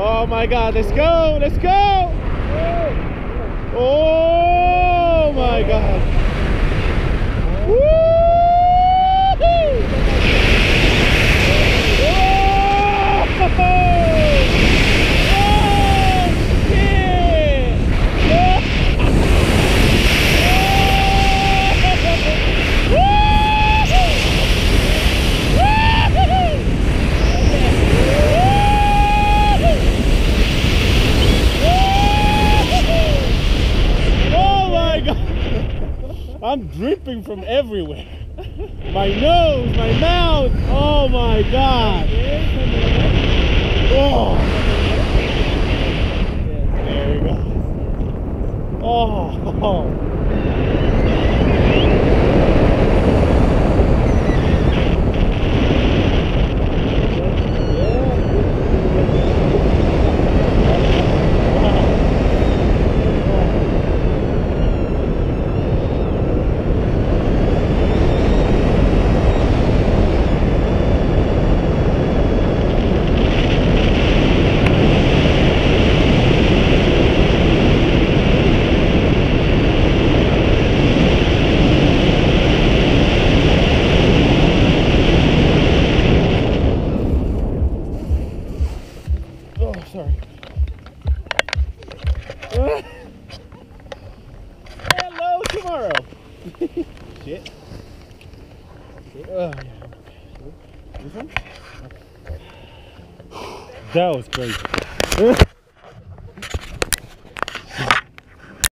Oh my God, let's go, let's go. Oh my God. I'm dripping from everywhere. My nose, my mouth. Oh my God. Oh. There we go. Oh. That was crazy.